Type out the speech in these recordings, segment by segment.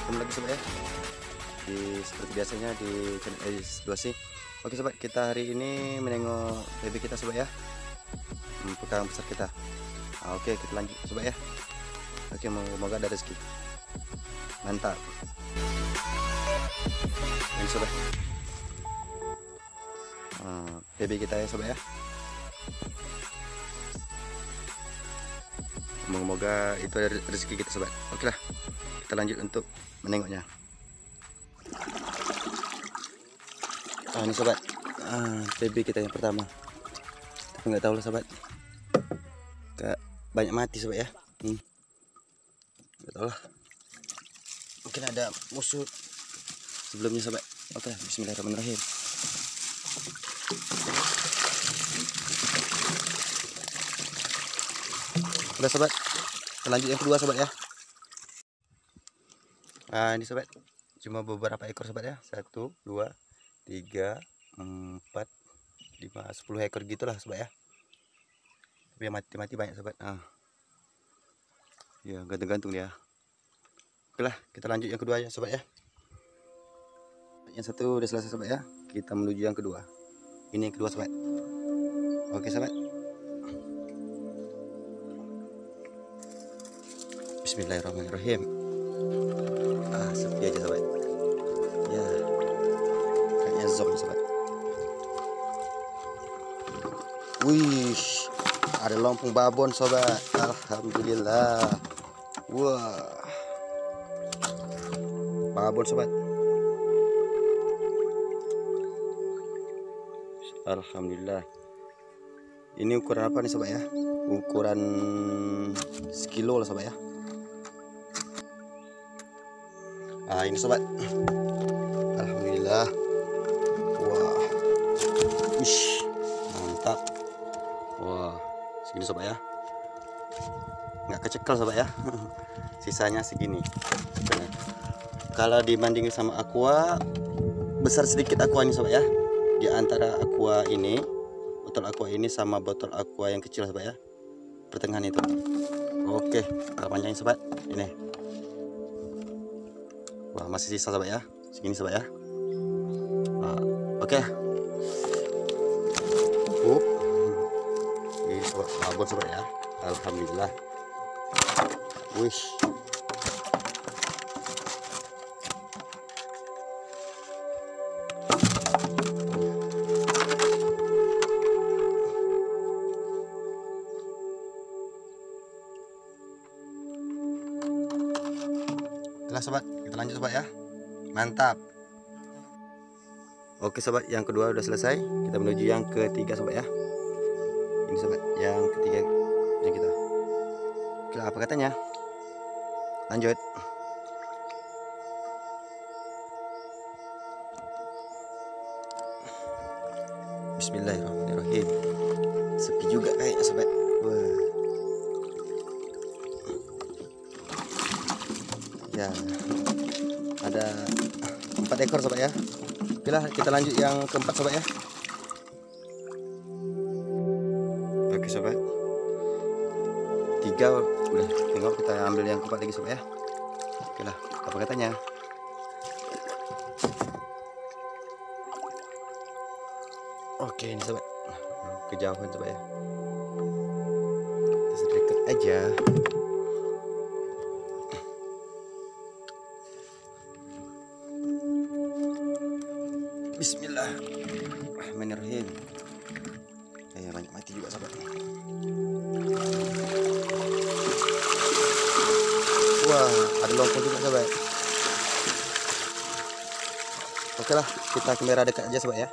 ketemu lagi sobat ya di seperti biasanya di channel eh, S2 sih oke sobat kita hari ini menengok baby kita sobat ya. Hmm, Pekarang besar kita. Nah, oke kita lanjut sobat ya. Oke semoga ada rezeki. Mantap. Ini sobat. Uh, baby kita ya sobat ya. Semoga itu rezeki kita sobat. Oke lah kita lanjut untuk menengoknya. Ah ini sobat. Ah PB kita yang pertama. Tapi nggak tahu lah sobat. Gak banyak mati sobat ya. Hmm. nggak tahu lah. Mungkin ada musuh sebelumnya sobat. Oke Bismillahirrahmanirrahim udah sobat. Kita lanjut yang kedua sobat ya. Nah ini sobat. Cuma beberapa ekor sobat ya. Satu dua tiga empat lima sepuluh ekor gitulah sobat ya. Tapi yang mati-mati banyak sobat. Ah. Ya gantung-gantung ya oke lah kita lanjut yang kedua ya sobat ya. Yang satu udah selesai sobat ya. Kita menuju yang kedua. Ini yang kedua sobat. Oke sobat Bismillahirrahmanirrahim. Ah sepi aja sobat. Ya kayaknya zong sobat. Wih ada lompong babon sobat. Alhamdulillah. Wah. Babon sobat. Alhamdulillah. Ini ukuran apa nih sobat ya? Ukuran sekilo lah sobat ya ah ini sobat. Alhamdulillah. Wah. Wish, mantap. Wah segini sobat ya. Nggak kecekal sobat ya. Sisanya segini. Kalau dibandingin sama aqua besar sedikit aqua ini sobat ya. Di antara aqua ini botol aqua ini sama botol aqua yang kecil sobat ya. Pertengahan itu. Oke kalau panjangin sobat. Ini masih sisa sobat ya. Segini sobat ya. Nah, oke. Okay. uh. ini sobat babon sobat ya. Alhamdulillah. Wish. Oke sobat, lanjut sobat ya. Mantap. Oke sobat, yang kedua udah selesai. Kita menuju yang ketiga sobat ya. Ini sobat, yang ketiga yang kita. Oke, apa katanya? Lanjut. Bismillahirrahmanirrahim. Ekor sobat ya. Oke lah kita lanjut yang keempat sobat ya. Oke sobat. Tiga udah tengok kita ambil yang keempat lagi sobat ya. Oke lah apa katanya? Oke ini sobat. Kejauhan sobat ya. Sedekat aja Bismillahirrahmanirrahim. Eh banyak mati juga sahabat. Wah, ada lompong juga sahabat. Oke lah, kita kamera dekat aja sahabat ya.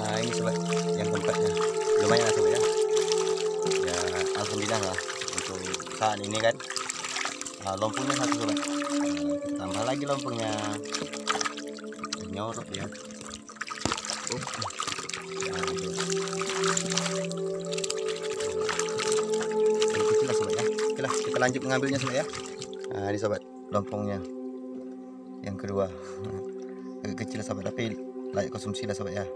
Nah ini sahabat yang tempatnya lumayan lah sahabat ya. Ya alhamdulillah lah untuk saat ini kan nah, lompongnya satu sobat nah, kita tambah lagi lompongnya nyorok ya uh. nah, ini kecil lah sobat ya. Oke lah kita lanjut mengambilnya sobat ya. Nah ini sobat lompongnya. Yang kedua. Agak kecil sobat tapi layak konsumsi lah sobat ya.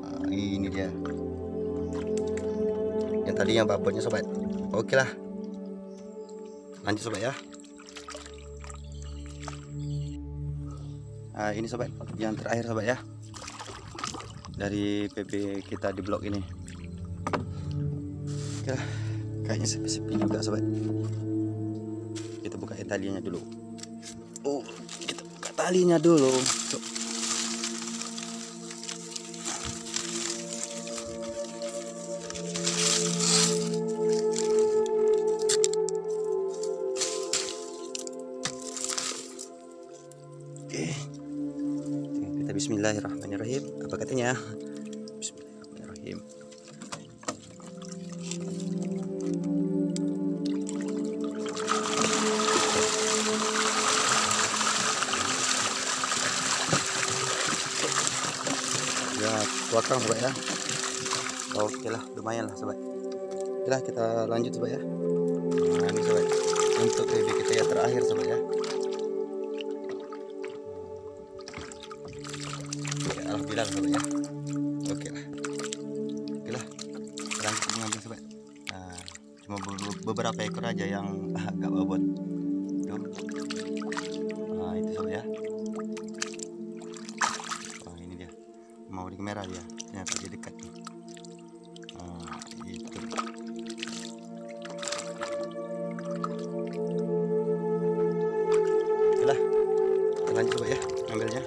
Nah, ini dia. Yang tadi yang babonnya sobat. Oke lah lanjut sobat ya. Nah, ini sobat yang terakhir sobat ya. Dari PB kita di blok ini. Oke lah, kayaknya sepi-sepi juga sobat. Kita buka talinya dulu. Oh kita buka talinya dulu. Cuk. Bismillahirrahmanirrahim. Apa katanya? Bismillahirrahmanirrahim. Ya, tuakang sobat ya. Oke lah, lumayan lah sobat. Oke lah, kita lanjut sobat ya. Nah, ini sobat. Untuk PB kita ya terakhir sobat. Ya, aja yang agak bobot. Tuh. Nah, itu sobat ya. Wah, ini dia. Mau di kamera dia. Ternyata dia dekat nih. Itu. Oke lah. Kita lanjut ya ngambilnya.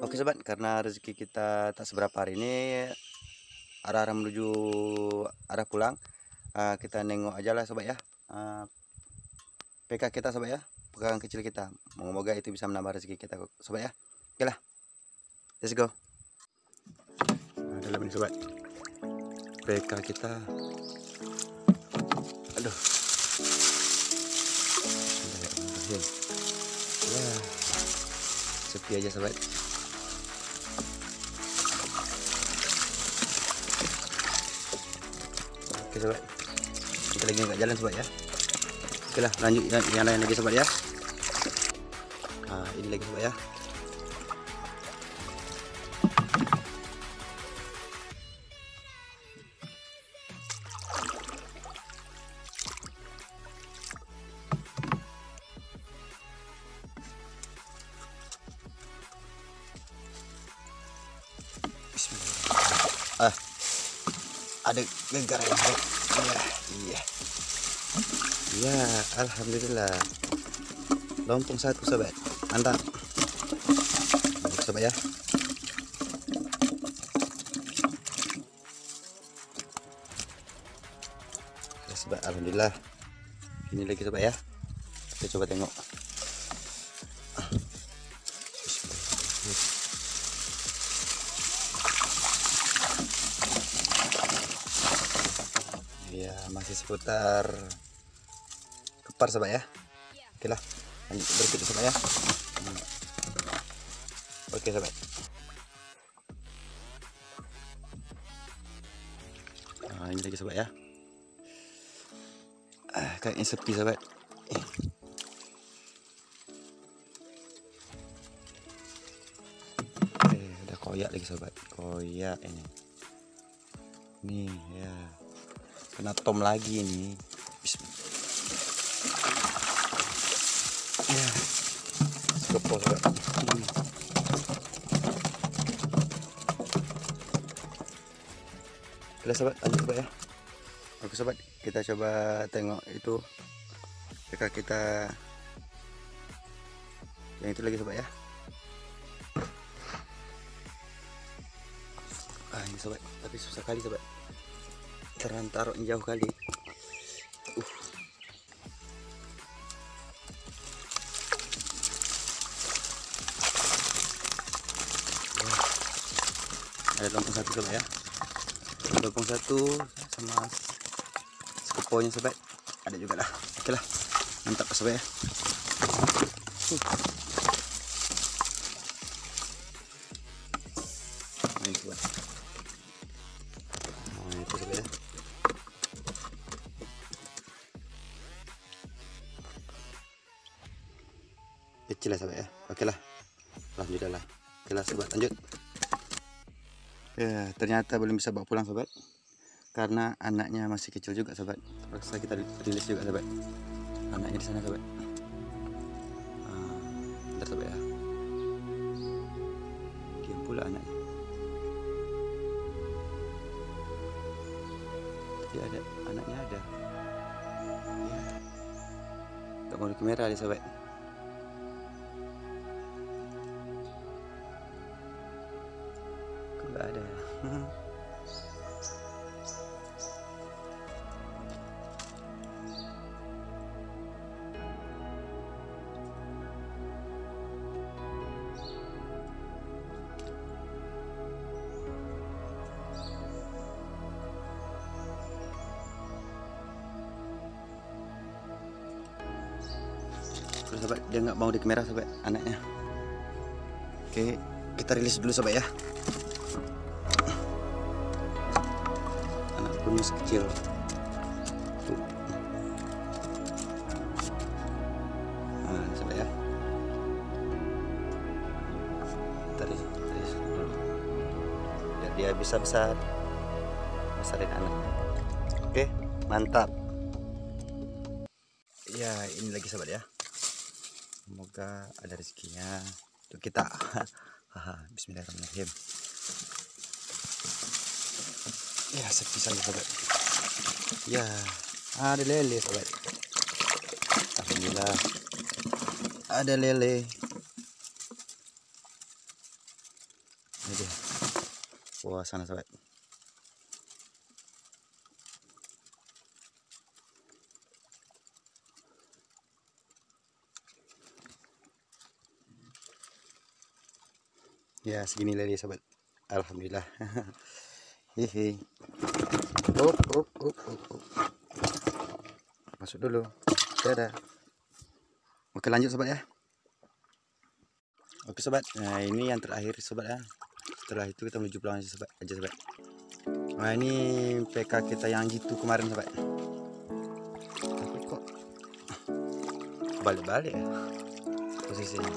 Oke sobat, karena rezeki kita tak seberapa hari ini arah-arah menuju arah pulang, eh, kita nengok aja lah sobat ya. Eh, PK kita sobat ya, pegangan kecil kita. Moga-moga itu bisa menambah rezeki kita sobat ya. Oke lah, let's go. Nah, dalam ini sobat, PK kita. Aduh. Ya, sepi aja sobat. Oke sobat Kita lagi nggak jalan sobat ya. Oke lah lanjut yang, yang lain lagi sobat ya. Nah ini lagi sobat ya. Ah ada gegar ya iya. Iya iya alhamdulillah. Lompong satu sobat. Mantap. Mantap, sobat ya. Ya sobat alhamdulillah. Ini lagi sobat ya. Kita coba tengok masih seputar kepar sobat ya. Oke lah, lanjut berikutnya sobat ya. Hmm. Oke sobat. Nah, ini lagi sobat ya. Ah, kayaknya sepi sobat. Eh, udah koyak lagi sobat. Koyak ini. Nih ya kena tom lagi Bismillah. ya. Hmm. Sobat. Lanjut sobat ya. Oke sobat. Kita coba tengok itu. PK kita yang itu lagi sobat ya? Ah ini sobat. Tapi susah kali sobat terantaro jauh kali uh. Wah. ada lompong satu sobat ya lompong satu sama sekeponya sobat ada juga lah oke lah mantap sobat ya uh. Ternyata belum bisa bawa pulang sobat. karena anaknya masih kecil juga sobat. Terpaksa kita rilis juga sobat. Anaknya di sana sobat. Ah, bentar sobat ya. Diam pula anaknya. Tadi ada anaknya ada. Ya gak mau di kamera deh sobat Terus sobat dia nggak mau di kamera sobat anaknya. Oke kita rilis dulu sobat ya. Anak masih kecil. Nah, ya. Rilis, rilis dulu. Biar dia bisa besar. Besarin anaknya. Oke mantap. Ya ini lagi sobat ya semoga ada rezekinya untuk kita Bismillahirrahmanirrahim ya sepi saja sobat ya. Ada lele sobat Alhamdulillah. Ada lele. Ini dia. Wah sana sobat ya segini lagi sobat alhamdulillah hehe. Up up up up up. Masuk dulu. Dadah. Oke lanjut sobat ya. Oke sobat. Nah ini yang terakhir sobat ya. Setelah itu kita menuju pulang aja sobat. Aja sobat. Nah ini PK kita yang gitu kemarin sobat. Tapi kok balik-balik ya posisinya?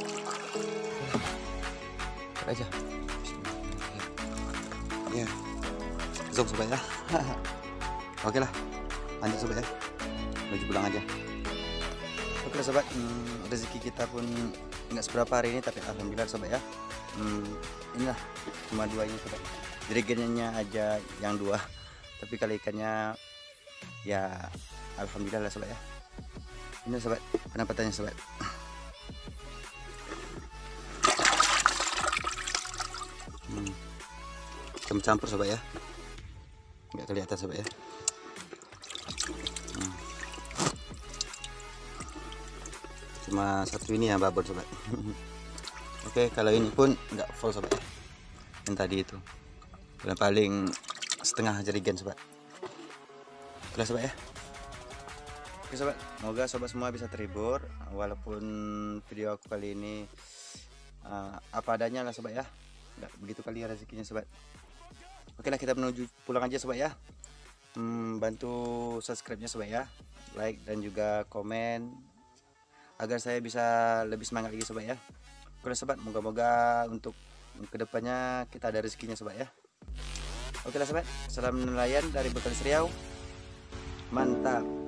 Aja. Ya zoom sobat ya. Oke lah. Lanjut sobat ya. Menuju pulang aja. Oke lah sobat. Hmm, rezeki kita pun nggak seberapa hari ini tapi alhamdulillah sobat ya. Hmm, inilah cuma dua ini sobat. Jadi genenya aja yang dua. Tapi kali ikannya ya alhamdulillah lah sobat ya. Ini sobat. Penampatannya sobat? Hmm. campur sobat ya nggak kelihatan sobat ya. Hmm. cuma satu ini ya babon sobat. Oke kalau ini pun nggak full sobat. Ya. yang tadi itu. Yang paling setengah jerigen sobat. Oke sobat ya? Oke sobat. Semoga sobat semua bisa terhibur. Walaupun video aku kali ini uh, apa adanya lah sobat ya. Nggak begitu kali ya rezekinya sobat oke lah kita menuju pulang aja sobat ya. Hmm, bantu subscribe nya sobat ya. Like dan juga komen agar saya bisa lebih semangat lagi sobat ya. Oke sobat moga-moga untuk ke depannya kita ada rezekinya sobat ya. Oke lah sobat. Salam nelayan dari Bekal Seriau mantap